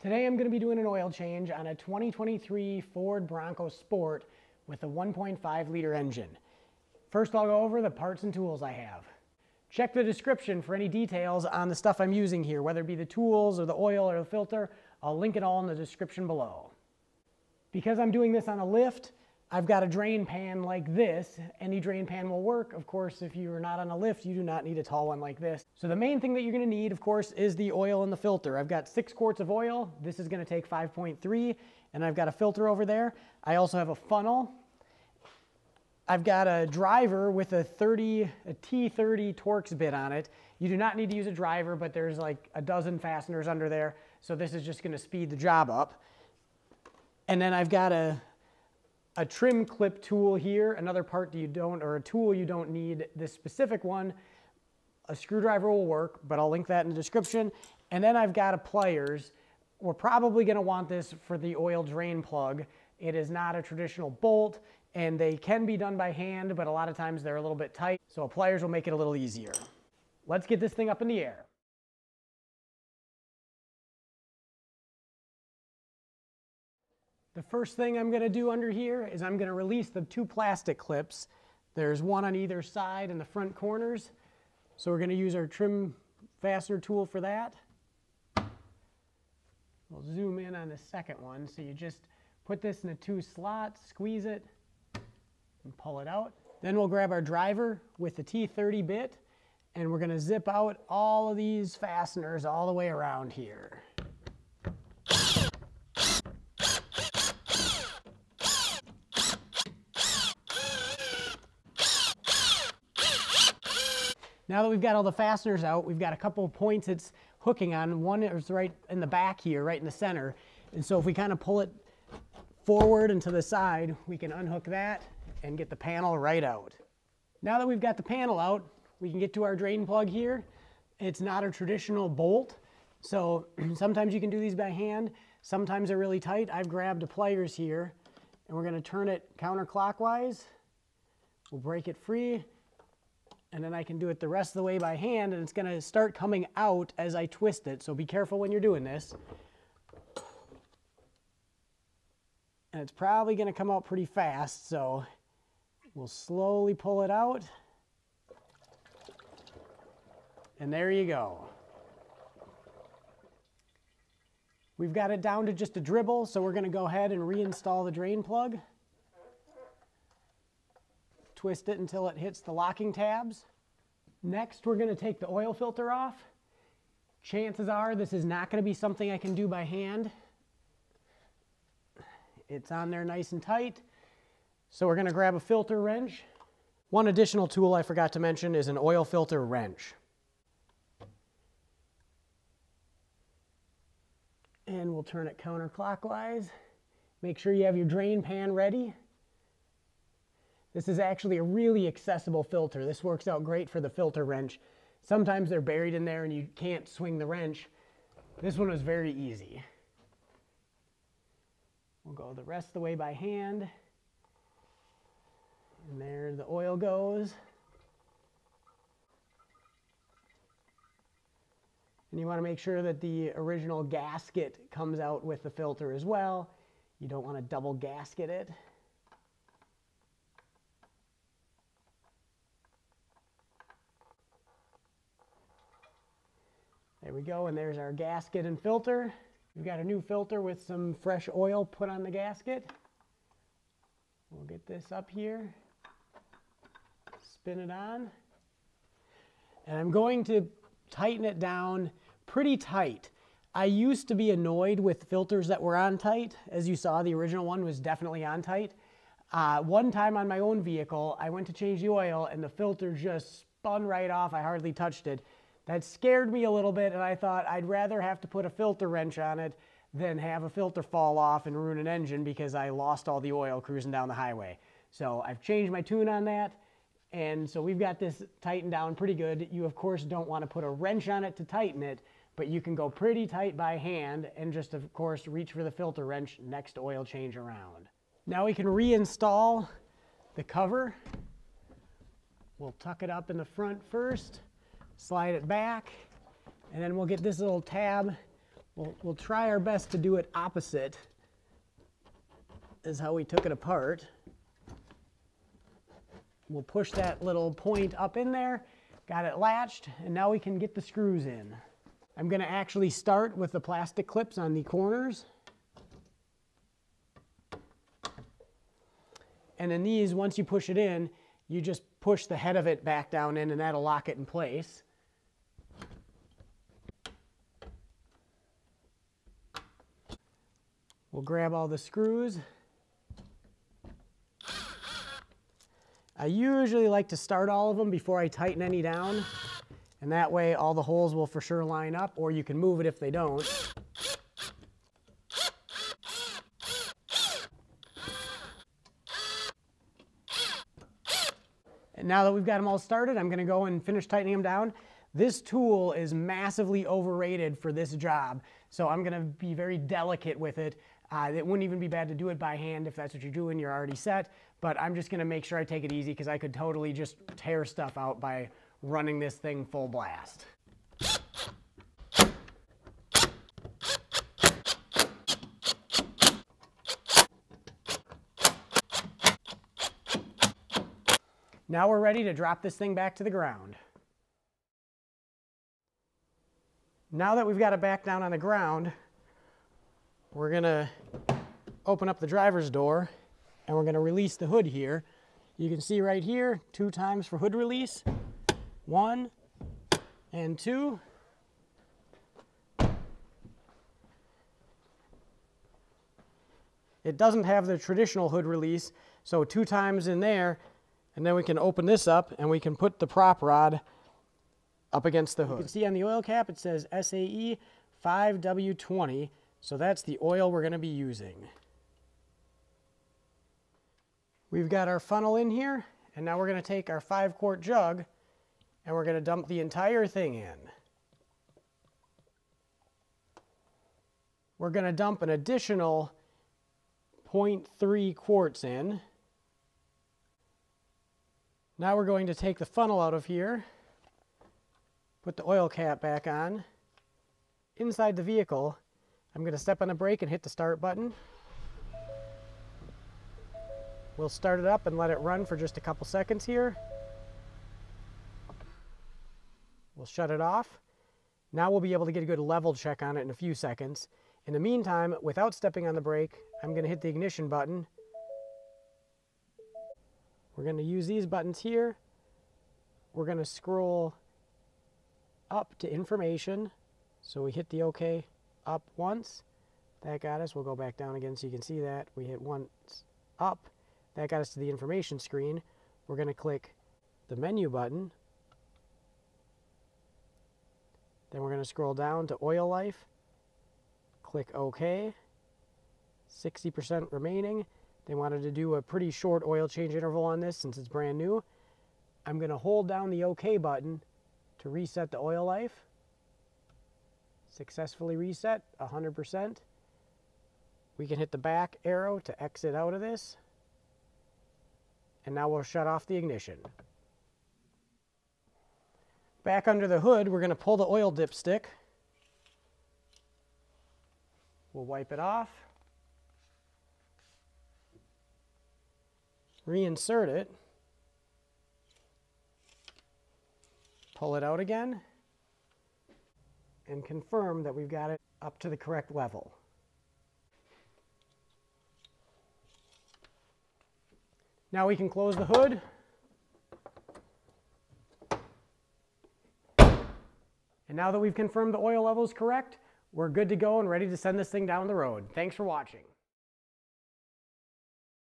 Today I'm going to be doing an oil change on a 2023 Ford Bronco Sport with a 1.5 liter engine. First I'll go over the parts and tools I have. Check the description for any details on the stuff I'm using here, whether it be the tools or the oil or the filter. I'll link it all in the description below. Because I'm doing this on a lift, I've got a drain pan like this. Any drain pan will work. Of course, if you're not on a lift, you do not need a tall one like this. So the main thing that you're gonna need, of course, is the oil and the filter. I've got six quarts of oil. This is gonna take 5.3, and I've got a filter over there. I also have a funnel. I've got a driver with a 30, a T30 Torx bit on it. You do not need to use a driver, but there's like a dozen fasteners under there. So this is just gonna speed the job up. And then I've got a, a trim clip tool here, another part you don't, or a tool you don't need this specific one. A screwdriver will work, but I'll link that in the description. And then I've got a pliers. We're probably gonna want this for the oil drain plug. It is not a traditional bolt, and they can be done by hand, but a lot of times they're a little bit tight, so a pliers will make it a little easier. Let's get this thing up in the air. The first thing I'm going to do under here is I'm going to release the two plastic clips. There's one on either side in the front corners. So we're going to use our trim fastener tool for that. We'll zoom in on the second one. So you just put this in the two slots, squeeze it, and pull it out. Then we'll grab our driver with the T30 bit, and we're going to zip out all of these fasteners all the way around here. Now that we've got all the fasteners out, we've got a couple of points it's hooking on. One is right in the back here, right in the center. And so if we kind of pull it forward and to the side, we can unhook that and get the panel right out. Now that we've got the panel out, we can get to our drain plug here. It's not a traditional bolt, so sometimes you can do these by hand. Sometimes they're really tight. I've grabbed a pliers here, and we're gonna turn it counterclockwise. We'll break it free, and then I can do it the rest of the way by hand and it's going to start coming out as I twist it. So be careful when you're doing this. And it's probably going to come out pretty fast, so we'll slowly pull it out. And there you go. We've got it down to just a dribble, so we're going to go ahead and reinstall the drain plug twist it until it hits the locking tabs. Next, we're going to take the oil filter off. Chances are this is not going to be something I can do by hand. It's on there nice and tight. So we're going to grab a filter wrench. One additional tool I forgot to mention is an oil filter wrench. And we'll turn it counterclockwise. Make sure you have your drain pan ready. This is actually a really accessible filter. This works out great for the filter wrench. Sometimes they're buried in there and you can't swing the wrench. This one was very easy. We'll go the rest of the way by hand. And there the oil goes. And you want to make sure that the original gasket comes out with the filter as well. You don't want to double gasket it. There we go, and there's our gasket and filter. We've got a new filter with some fresh oil put on the gasket. We'll get this up here, spin it on. And I'm going to tighten it down pretty tight. I used to be annoyed with filters that were on tight. As you saw, the original one was definitely on tight. Uh, one time on my own vehicle, I went to change the oil and the filter just spun right off. I hardly touched it. That scared me a little bit, and I thought I'd rather have to put a filter wrench on it than have a filter fall off and ruin an engine because I lost all the oil cruising down the highway. So I've changed my tune on that, and so we've got this tightened down pretty good. You, of course, don't want to put a wrench on it to tighten it, but you can go pretty tight by hand and just, of course, reach for the filter wrench next oil change around. Now we can reinstall the cover. We'll tuck it up in the front first slide it back, and then we'll get this little tab. We'll, we'll try our best to do it opposite is how we took it apart. We'll push that little point up in there, got it latched, and now we can get the screws in. I'm gonna actually start with the plastic clips on the corners. And then these, once you push it in, you just push the head of it back down in and that'll lock it in place. We'll grab all the screws. I usually like to start all of them before I tighten any down. And that way all the holes will for sure line up or you can move it if they don't. And now that we've got them all started, I'm gonna go and finish tightening them down. This tool is massively overrated for this job. So I'm gonna be very delicate with it. Uh, it wouldn't even be bad to do it by hand if that's what you're doing, you're already set. But I'm just gonna make sure I take it easy because I could totally just tear stuff out by running this thing full blast. Now we're ready to drop this thing back to the ground. Now that we've got it back down on the ground, we're gonna open up the driver's door and we're gonna release the hood here. You can see right here, two times for hood release. One and two. It doesn't have the traditional hood release, so two times in there, and then we can open this up and we can put the prop rod up against the hood. You can see on the oil cap it says SAE 5W20, so that's the oil we're going to be using. We've got our funnel in here, and now we're going to take our 5 quart jug and we're going to dump the entire thing in. We're going to dump an additional 0.3 quarts in. Now we're going to take the funnel out of here, put the oil cap back on. Inside the vehicle, I'm going to step on the brake and hit the start button. We'll start it up and let it run for just a couple seconds here. We'll shut it off. Now we'll be able to get a good level check on it in a few seconds. In the meantime, without stepping on the brake, I'm going to hit the ignition button we're going to use these buttons here. We're going to scroll up to information. So we hit the OK up once. That got us. We'll go back down again so you can see that. We hit once up. That got us to the information screen. We're going to click the menu button. Then we're going to scroll down to oil life. Click OK. 60% remaining. They wanted to do a pretty short oil change interval on this since it's brand new. I'm going to hold down the OK button to reset the oil life. Successfully reset 100%. We can hit the back arrow to exit out of this. And now we'll shut off the ignition. Back under the hood, we're going to pull the oil dipstick. We'll wipe it off. reinsert it, pull it out again, and confirm that we've got it up to the correct level. Now we can close the hood. And now that we've confirmed the oil level is correct, we're good to go and ready to send this thing down the road. Thanks for watching.